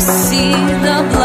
see the blue.